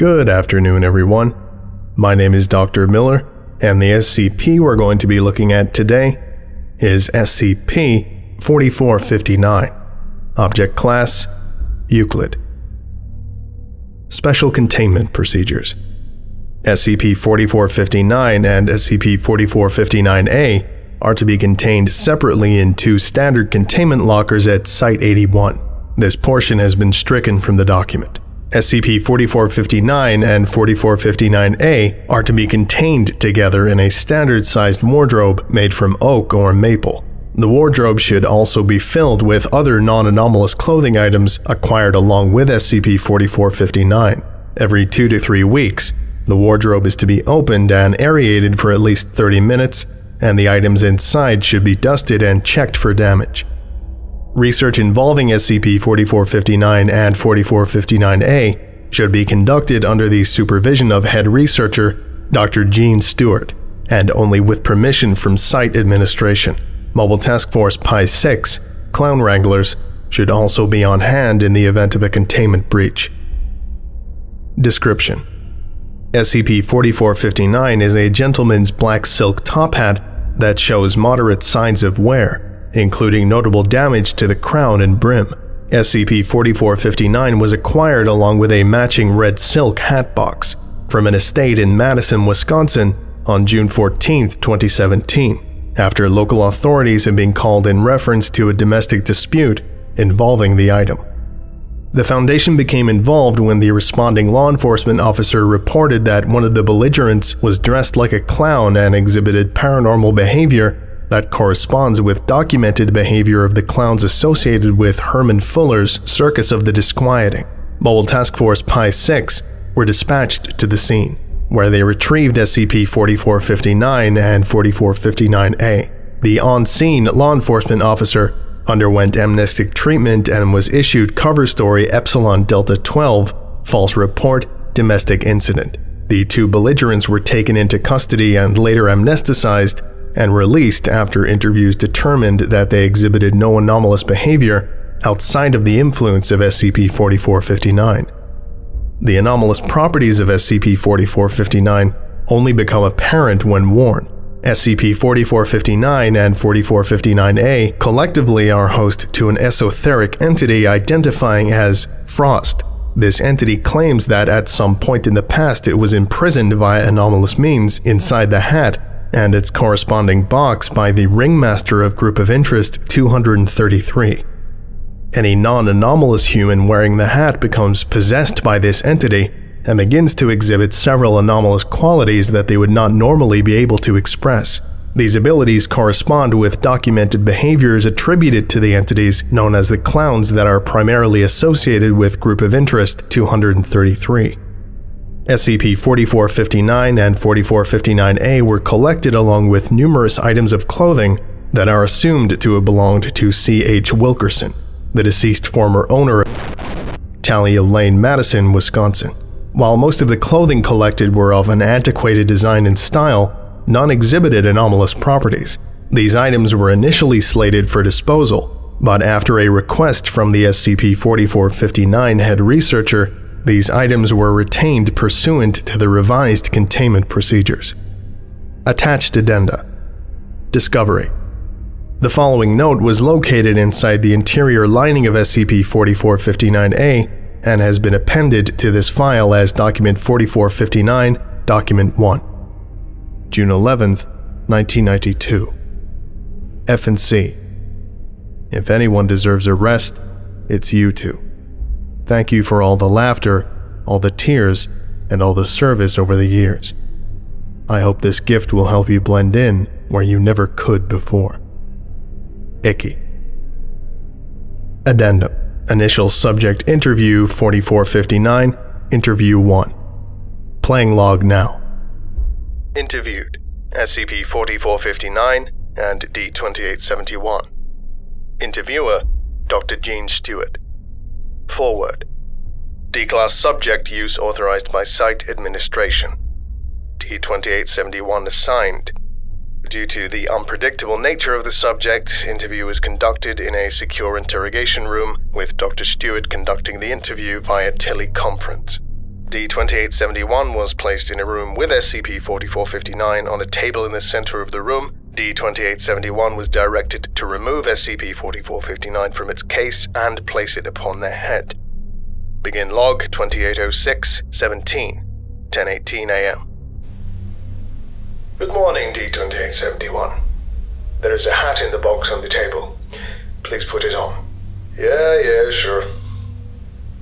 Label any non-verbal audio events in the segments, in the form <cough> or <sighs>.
Good afternoon, everyone. My name is Dr. Millar, and the SCP we're going to be looking at today is SCP 4459. Object Class Euclid. Special Containment Procedures SCP 4459 and SCP 4459A are to be contained separately in two standard containment lockers at Site 81. This portion has been stricken from the document. SCP 4459 and 4459A are to be contained together in a standard sized wardrobe made from oak or maple. The wardrobe should also be filled with other non anomalous clothing items acquired along with SCP 4459. Every two to three weeks, the wardrobe is to be opened and aerated for at least 30 minutes, and the items inside should be dusted and checked for damage. Research involving SCP 4459 and 4459A should be conducted under the supervision of head researcher Dr. Gene Stewart, and only with permission from site administration. Mobile Task Force Pi 6, Clown Wranglers, should also be on hand in the event of a containment breach. Description SCP 4459 is a gentleman's black silk top hat that shows moderate signs of wear, including notable damage to the crown and brim. SCP 4459 was acquired along with a matching red silk hat box from an estate in Madison, Wisconsin on June 14, 2017, after local authorities had been called in reference to a domestic dispute involving the item. The Foundation became involved when the responding law enforcement officer reported that one of the belligerents was dressed like a clown and exhibited paranormal behavior that corresponds with documented behavior of the clowns associated with Herman Fuller's Circus of the Disquieting. Mobile Task Force Pi 6 were dispatched to the scene, where they retrieved SCP 4459 and 4459A. The on scene law enforcement officer underwent amnestic treatment and was issued cover story Epsilon Delta 12 false report domestic incident. The two belligerents were taken into custody and later amnesticized and released after interviews determined that they exhibited no anomalous behavior outside of the influence of SCP 4459. The anomalous properties of SCP 4459 only become apparent when worn SCP-4459 and 4459-A collectively are host to an esoteric entity identifying as Frost. This entity claims that at some point in the past it was imprisoned via anomalous means inside the hat and its corresponding box by the ringmaster of Group of Interest 233. Any non-anomalous human wearing the hat becomes possessed by this entity and begins to exhibit several anomalous qualities that they would not normally be able to express. These abilities correspond with documented behaviors attributed to the entities known as the clowns that are primarily associated with Group of Interest 233. SCP 4459 and 4459A were collected along with numerous items of clothing that are assumed to have belonged to C.H. Wilkerson, the deceased former owner of Talia Lane, Madison, Wisconsin. While most of the clothing collected were of an antiquated design and style, none exhibited anomalous properties. These items were initially slated for disposal, but after a request from the SCP-4459 head researcher, these items were retained pursuant to the revised containment procedures. Attached Addenda Discovery The following note was located inside the interior lining of SCP-4459-A and has been appended to this file as Document 4459, Document 1. June 11, 1992. F and C. If anyone deserves a rest, it's you two. Thank you for all the laughter, all the tears, and all the service over the years. I hope this gift will help you blend in where you never could before. Icky. Addendum Initial subject interview 4459, interview 1. Playing log now. Interviewed SCP 4459 and D 2871. Interviewer Dr. Gene Stewart. Forward. D class subject use authorized by Site Administration. D 2871 assigned Due to the unpredictable nature of the subject, interview was conducted in a secure interrogation room with Dr. Stewart conducting the interview via teleconference. D2871 was placed in a room with SCP 4459 on a table in the center of the room. D2871 was directed to remove SCP 4459 from its case and place it upon their head. Begin log 2806 17, 1018 am. Good morning, D2871. There is a hat in the box on the table. Please put it on. Yeah, yeah, sure.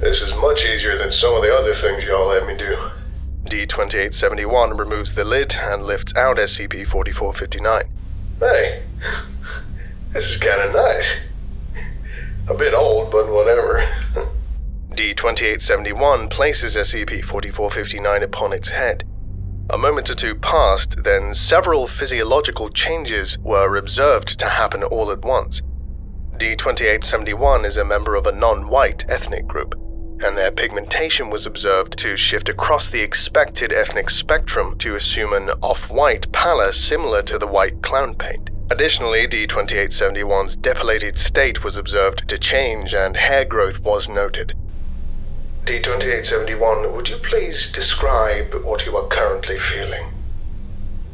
This is much easier than some of the other things y'all let me do. D2871 removes the lid and lifts out SCP 4459. Hey, this is kinda nice. A bit old, but whatever. D2871 places SCP 4459 upon its head. A moment or two passed, then several physiological changes were observed to happen all at once. D2871 is a member of a non white ethnic group and their pigmentation was observed to shift across the expected ethnic spectrum to assume an off white pallor similar to the white clown paint. Additionally, D2871's depilated state was observed to change and hair growth was noted. D2871, would you please describe what you are currently feeling?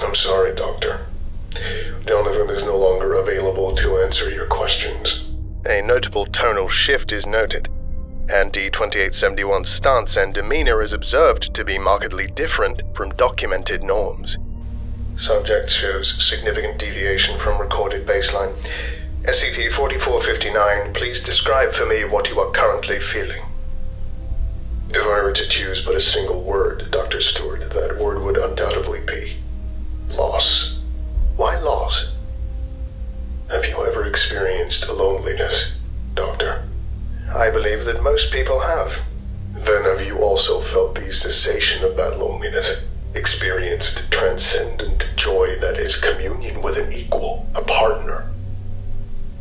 I'm sorry, Doctor. Jonathan is no longer available to answer your questions. A notable tonal shift is noted and D2871's stance and demeanor is observed to be markedly different from documented norms. Subject shows significant deviation from recorded baseline. SCP 4459, please describe for me what you are currently feeling. If I were to choose but a single word, Dr. Stewart, that word would undoubtedly be loss. Why loss? Have you ever experienced loneliness, Doctor? I believe that most people have. Then have you also felt the cessation of that loneliness? Experienced transcendent joy that is communion with an equal, a partner,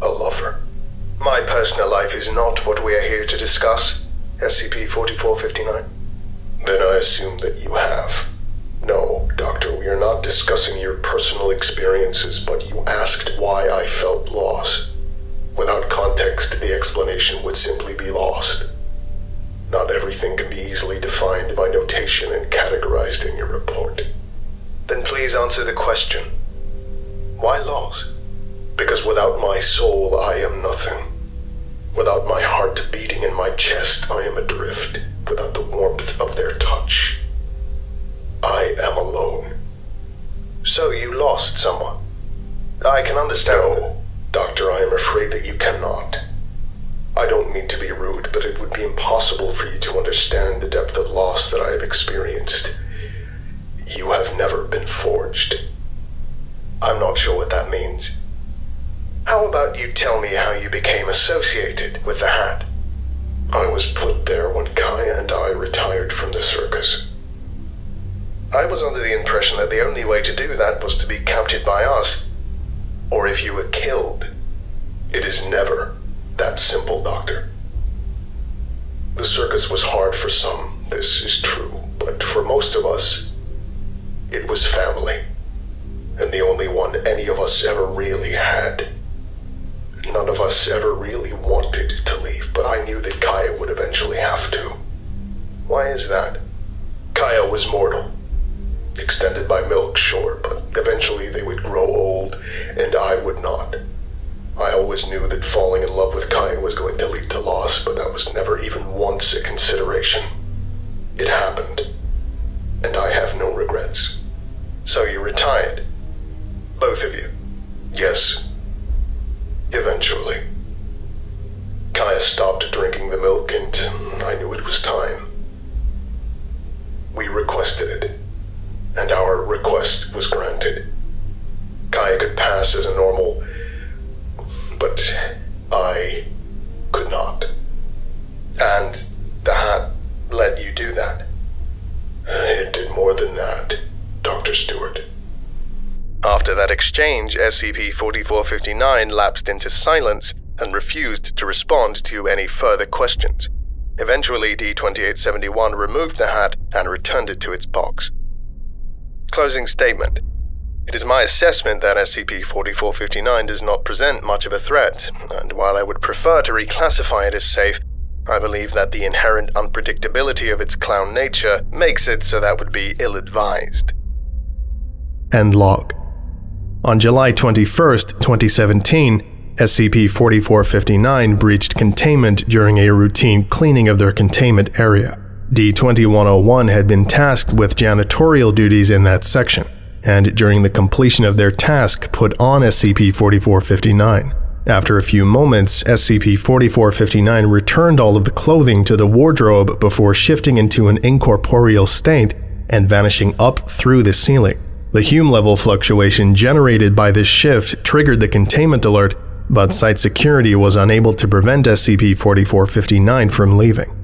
a lover? My personal life is not what we are here to discuss, SCP 4459. Then I assume that you have. No, Doctor, we are not discussing your personal experiences, but you asked why I felt loss. Without context, the explanation would simply be lost. Not everything can be easily defined by notation and categorized in your report. Then please answer the question. Why loss? Because without my soul, I am nothing. Without my heart beating in my chest, I am adrift, without the warmth of their touch. I am alone. So you lost someone. I can understand. No. Doctor, I am afraid that you cannot. I don't mean to be rude, but it would be impossible for you to understand the depth of loss that I have experienced. You have never been forged. I'm not sure what that means. How about you tell me how you became associated with the hat? I was put there when Kaya and I retired from the circus. I was under the impression that the only way to do that was to be captured by us or if you were killed. It is never that simple, Doctor. The circus was hard for some, this is true, but for most of us, it was family. And the only one any of us ever really had. None of us ever really wanted to leave, but I knew that Kaya would eventually have to. Why is that? Kaya was mortal extended by milk, sure, but eventually they would grow old, and I would not. I always knew that falling in love with Kaya was going to lead to loss, but that was never even once a consideration. It happened, and I have no regrets. So you retired? Both of you? Yes. Eventually. Kaya stopped drinking the milk, and I knew it was time. We requested it and our request was granted. Kaya could pass as a normal, but I could not. And the hat let you do that. It did more than that, Dr. Stewart. After that exchange, SCP 4459 lapsed into silence and refused to respond to any further questions. Eventually, D 2871 removed the hat and returned it to its box. Closing statement. It is my assessment that SCP 4459 does not present much of a threat, and while I would prefer to reclassify it as safe, I believe that the inherent unpredictability of its clown nature makes it so that would be ill advised. End log. On July 21, 2017, SCP 4459 breached containment during a routine cleaning of their containment area. D2101 had been tasked with janitorial duties in that section, and during the completion of their task, put on SCP 4459. After a few moments, SCP 4459 returned all of the clothing to the wardrobe before shifting into an incorporeal state and vanishing up through the ceiling. The Hume level fluctuation generated by this shift triggered the containment alert, but site security was unable to prevent SCP 4459 from leaving.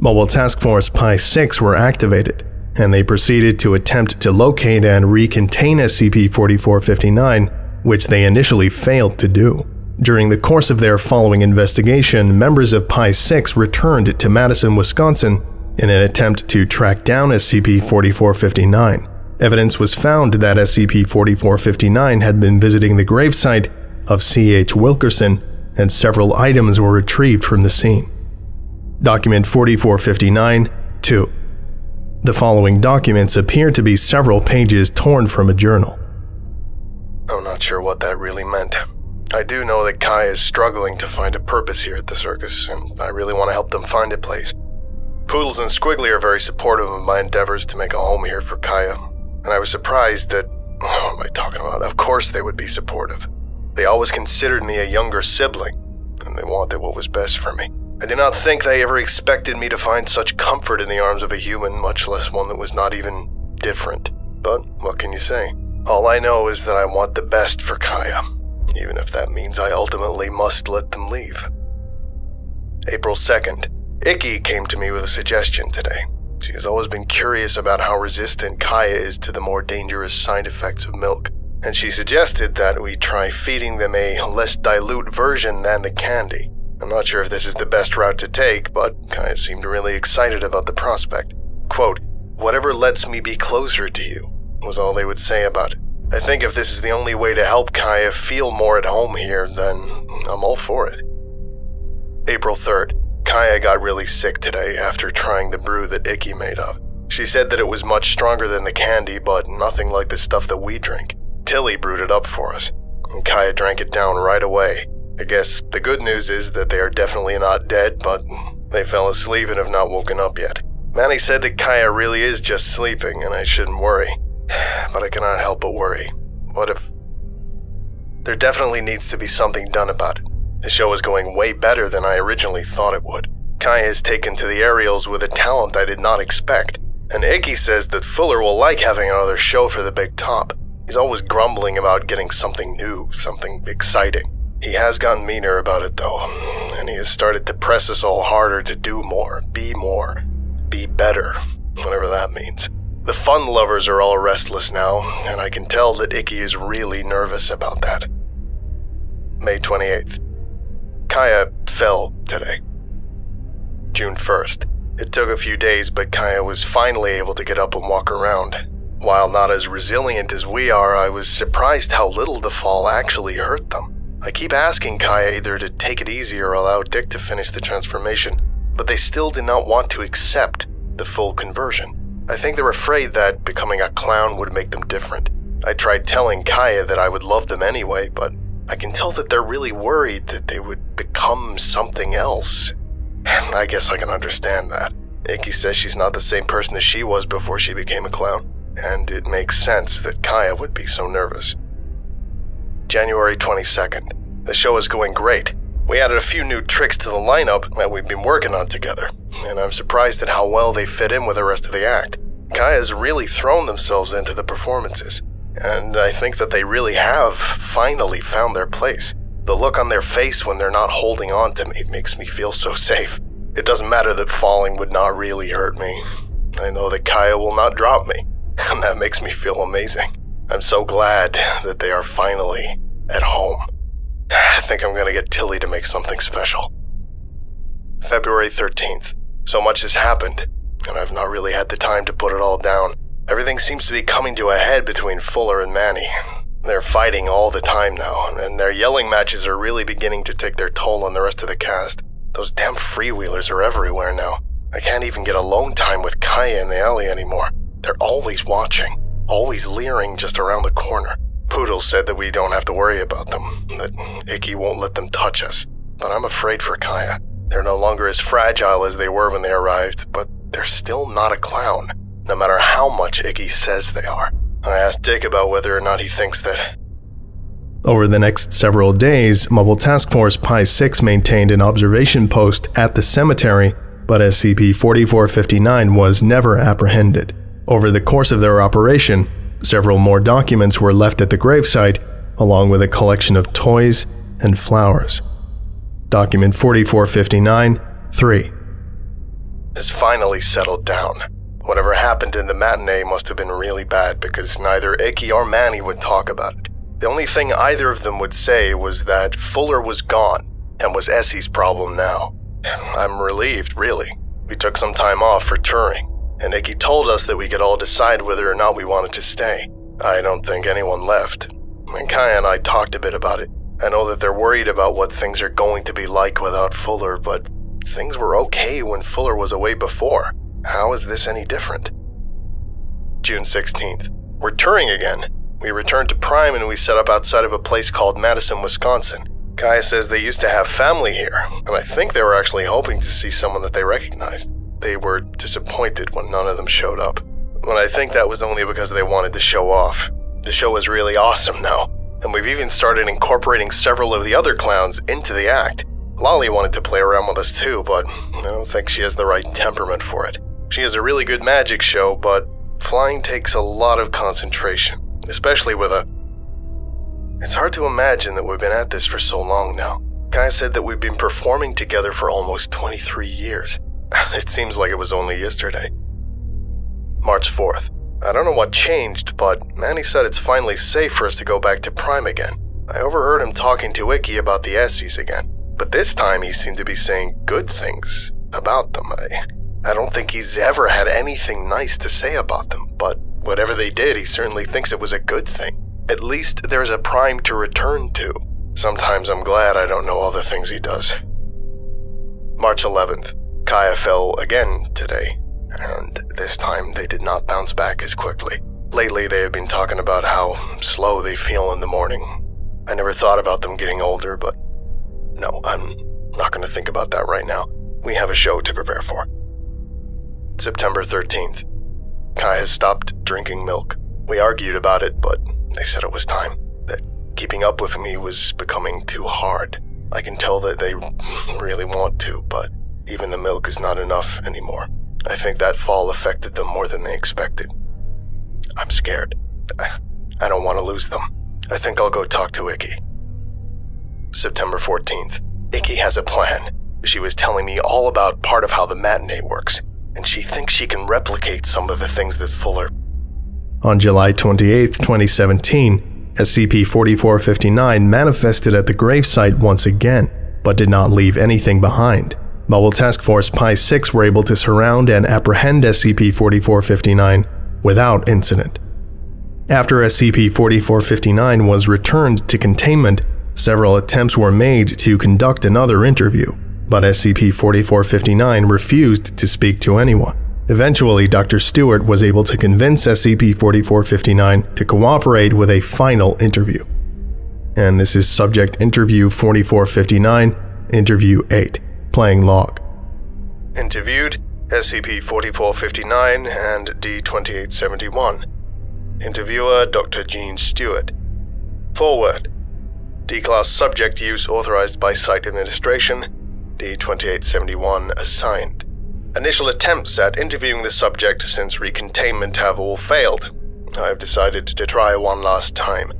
Mobile Task Force Pi 6 were activated, and they proceeded to attempt to locate and recontain SCP 4459 which they initially failed to do. During the course of their following investigation, members of Pi 6 returned to Madison, Wisconsin in an attempt to track down SCP 4459. Evidence was found that SCP 4459 had been visiting the gravesite of C.H. Wilkerson, and several items were retrieved from the scene. Document 4459 2. The following documents appear to be several pages torn from a journal. I'm not sure what that really meant. I do know that Kai is struggling to find a purpose here at the circus, and I really want to help them find a place. Poodles and Squiggly are very supportive of my endeavors to make a home here for Kaya, and I was surprised that. <sighs> What am I talking about? Of course they would be supportive. They always considered me a younger sibling, and they wanted what was best for me. I do not think they ever expected me to find such comfort in the arms of a human, much less one that was not even different. But what can you say? All I know is that I want the best for Kaya, even if that means I ultimately must let them leave. April 2nd, Icky came to me with a suggestion today. She has always been curious about how resistant Kaya is to the more dangerous side effects of milk, and she suggested that we try feeding them a less dilute version than the candy. I'm not sure if this is the best route to take, but Kaya seemed really excited about the prospect. Quote, Whatever lets me be closer to you, was all they would say about it. I think if this is the only way to help Kaya feel more at home here, then I'm all for it. April 3rd. Kaya got really sick today after trying the brew that Icky made of. She said that it was much stronger than the candy, but nothing like the stuff that we drink. Tilly brewed it up for us, and Kaya drank it down right away. I guess the good news is that they are definitely not dead, but they fell asleep and have not woken up yet. Manny said that Kaya really is just sleeping and I shouldn't worry. <sighs> But I cannot help but worry. What if. There definitely needs to be something done about it. The show is going way better than I originally thought it would. Kai has taken to the aerials with a talent I did not expect, and Icky says that Fuller will like having another show for the big top. He's always grumbling about getting something new, something exciting. He has gotten meaner about it though, and he has started to press us all harder to do more, be more, be better, whatever that means. The fun lovers are all restless now, and I can tell that Icky is really nervous about that. May 28th. Kaya fell today. June 1st. It took a few days, but Kaya was finally able to get up and walk around. While not as resilient as we are, I was surprised how little the fall actually hurt them. I keep asking Kaya either to take it easy or allow Dick to finish the transformation, but they still did not want to accept the full conversion. I think they're afraid that becoming a clown would make them different. I tried telling Kaya that I would love them anyway, but I can tell that they're really worried that they would become something else. <laughs> I guess I can understand that. Icky says she's not the same person as she was before she became a clown, and it makes sense that Kaya would be so nervous. January 22nd. The show is going great. We added a few new tricks to the lineup that we've been working on together, and I'm surprised at how well they fit in with the rest of the act. Kaya's really thrown themselves into the performances, and I think that they really have finally found their place. The look on their face when they're not holding on to me makes me feel so safe. It doesn't matter that falling would not really hurt me. I know that Kaya will not drop me, <laughs> and that makes me feel amazing. I'm so glad that they are finally at home. I think I'm gonna get Tilly to make something special. February 13th. So much has happened, and I've not really had the time to put it all down. Everything seems to be coming to a head between Fuller and Manny. They're fighting all the time now, and their yelling matches are really beginning to take their toll on the rest of the cast. Those damn freewheelers are everywhere now. I can't even get alone time with Kaya in the alley anymore. They're always watching, always leering just around the corner. Poodle said that we don't have to worry about them, that Icky won't let them touch us. But I'm afraid for Kaya. They're no longer as fragile as they were when they arrived, but they're still not a clown, no matter how much Icky says they are. I asked Dick about whether or not he thinks that. Over the next several days, Mobile Task Force Pi 6 maintained an observation post at the cemetery, but SCP 4459 was never apprehended. Over the course of their operation, several more documents were left at the gravesite, along with a collection of toys and flowers. Document 4459 3 has finally settled down. Whatever happened in the matinee must have been really bad because neither Icky or Manny would talk about it. The only thing either of them would say was that Fuller was gone and was Essie's problem now. <sighs> I'm relieved, really. We took some time off for touring, and Icky told us that we could all decide whether or not we wanted to stay. I don't think anyone left. And Kaya and I talked a bit about it. I know that they're worried about what things are going to be like without Fuller, but things were okay when Fuller was away before. How is this any different? June 16th. We're touring again. We returned to Prime and we set up outside of a place called Madison, Wisconsin. Kaya says they used to have family here, and I think they were actually hoping to see someone that they recognized. They were disappointed when none of them showed up. But I think that was only because they wanted to show off. The show is really awesome now, and we've even started incorporating several of the other clowns into the act. Lolly wanted to play around with us too, but I don't think she has the right temperament for it. She has a really good magic show, but flying takes a lot of concentration, especially with a. It's hard to imagine that we've been at this for so long now. Guy said that we've been performing together for almost 23 years. <laughs> it seems like it was only yesterday. March 4th. I don't know what changed, but Manny said it's finally safe for us to go back to Prime again. I overheard him talking to Icky about the Essies again, but this time he seemed to be saying good things about them. I, I don't think he's ever had anything nice to say about them, but whatever they did, he certainly thinks it was a good thing. At least there's a Prime to return to. Sometimes I'm glad I don't know all the things he does. March 11th. Kaya fell again today and this time they did not bounce back as quickly. Lately, they have been talking about how slow they feel in the morning. I never thought about them getting older, but no, I'm not going to think about that right now. We have a show to prepare for. September 13th. Kai has stopped drinking milk. We argued about it, but they said it was time. That keeping up with me was becoming too hard. I can tell that they <laughs> really want to, but even the milk is not enough anymore. I think that fall affected them more than they expected. I'm scared. I, I don't want to lose them. I think I'll go talk to Icky. September 14th. Icky has a plan. She was telling me all about part of how the matinee works, and she thinks she can replicate some of the things that Fuller. On July 28, 2017, SCP 4459 manifested at the gravesite once again, but did not leave anything behind. Mobile Task Force Pi 6 were able to surround and apprehend SCP 4459 without incident. After SCP 4459 was returned to containment, several attempts were made to conduct another interview, but SCP 4459 refused to speak to anyone. Eventually, Dr. Stewart was able to convince SCP 4459 to cooperate with a final interview. And this is Subject Interview 4459, Interview 8 playing log. Interviewed SCP 4459 and D 2871. Interviewer Dr. Gene Stewart. Forward. D class subject use authorized by Site Administration. D 2871 assigned. Initial attempts at interviewing the subject since recontainment have all failed. I have decided to try one last time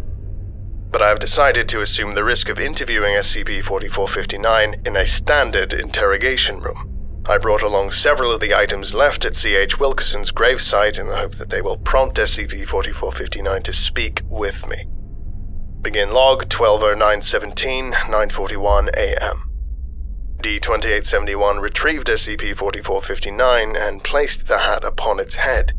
but I have decided to assume the risk of interviewing SCP 4459 in a standard interrogation room. I brought along several of the items left at C.H. Wilkerson's gravesite in the hope that they will prompt SCP 4459 to speak with me. Begin log 120917, 941 AM. D2871 retrieved SCP 4459 and placed the hat upon its head.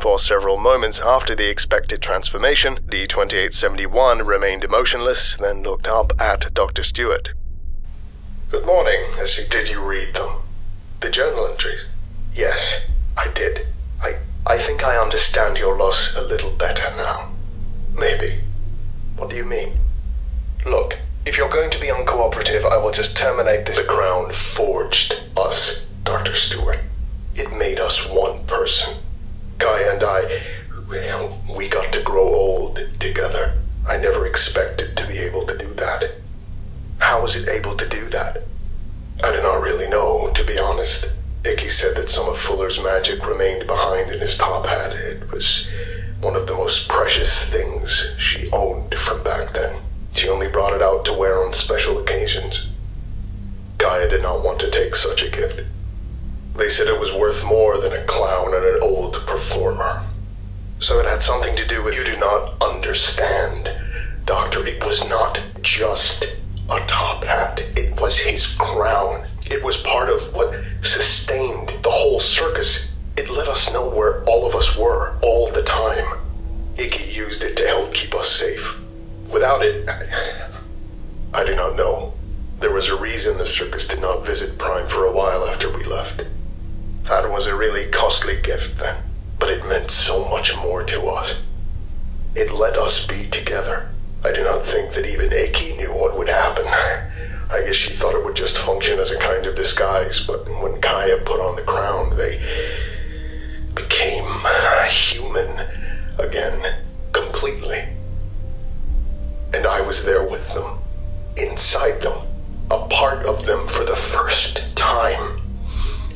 For several moments after the expected transformation, D2871 remained motionless, then looked up at Dr. Stewart. Good morning. I see. Did you read them? The journal entries? Yes, I did. I I think I understand your loss a little better now. Maybe. What do you mean? Look, if you're going to be uncooperative, I will just terminate this. The Crown forged us, Dr. Stewart. It made us one person. Guy and I, we got to grow old together. I never expected to be able to do that. How was it able to do that? I do not really know, to be honest. Icky said that some of Fuller's magic remained behind in his top hat. It was one of the most precious things she owned from back then. She only brought it out to wear on special occasions. Kaya did not want to take such a gift. They said it was worth more than a clown and an old performer. So it had something to do with. You do not understand, Doctor. It was not just a top hat, it was his crown. It was part of what sustained the whole circus. It let us know where all of us were all the time. Icky used it to help keep us safe. Without it, I do not know. There was a reason the circus did not visit Prime for a while after we left. That was a really costly gift then, but it meant so much more to us. It let us be together. I do not think that even Aki knew what would happen. I guess she thought it would just function as a kind of disguise, but when Kaya put on the crown, they became human again, completely. And I was there with them, inside them, a part of them for the first time.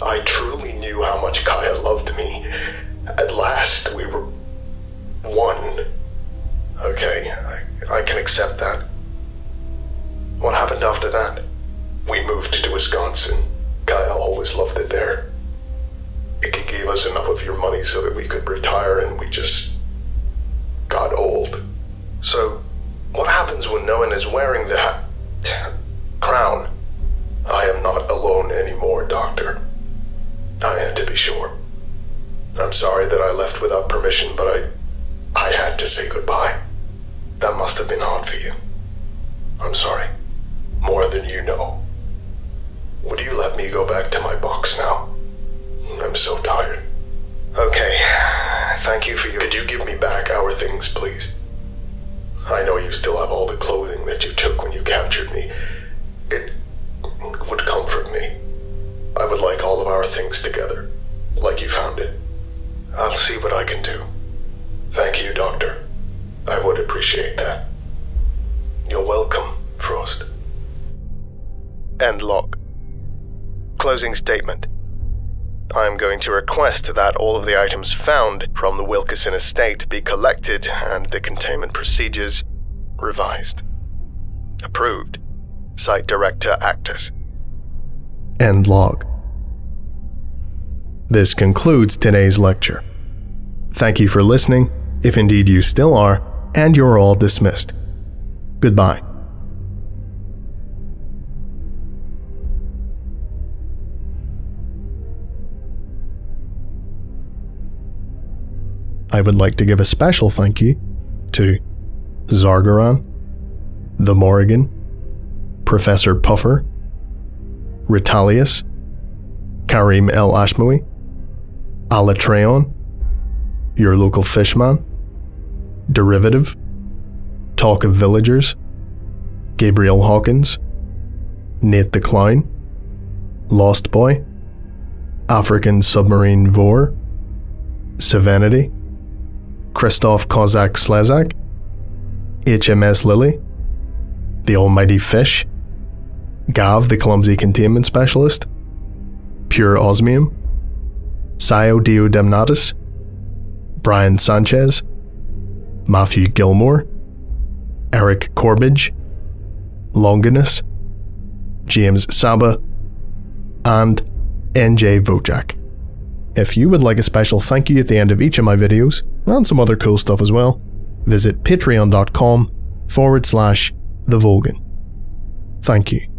I truly knew how much Kaya loved me. At last, we were one. Okay, I, I can accept that. What happened after that? We moved to Wisconsin. Kaya always loved it there. Icky gave us enough of your money so that we could retire, and we just got old. So, what happens when no one is wearing the crown? I am not alone anymore, Doctor. I had to be sure. I'm sorry that I left without permission, but I. I had to say goodbye. That must have been hard for you. I'm sorry. More than you know. Would you let me go back to my box now? I'm so tired. Okay. Thank you for your. Could you give me back our things, please? I know you still have all the clothing that you took when you captured me. It would comfort me. I would like all our things together, like you found it. I'll see what I can do. Thank you, Doctor. I would appreciate that. You're welcome, Frost. End log. Closing statement. I am going to request that all of the items found from the Wilkerson estate be collected and the containment procedures revised. Approved. Site Director Actus. End log. This concludes today's lecture. Thank you for listening, if indeed you still are, and you're all dismissed. Goodbye. I would like to give a special thank you to Zargaran, the Morrigan, Professor Puffer, Ritalius, Karim El Ashmawi, Alatreon, Your Local Fishman, Derivative, Talk of Villagers, Gabriel Hawkins, Nate the Clown, Lost Boy, African Submarine Vor, Savanity, Christoph Kozak Slezak, HMS Lily, The Almighty Fish, Gav the Clumsy Containment Specialist, Pure Osmium, Sio Diodemnatus, Brian Sanchez, Matthew Gilmore, Eric Corbidge, Longinus, James Saba, and NJ Vojak. If you would like a special thank you at the end of each of my videos, and some other cool stuff as well, visit patreon.com forward slash the Volgun. Thank you.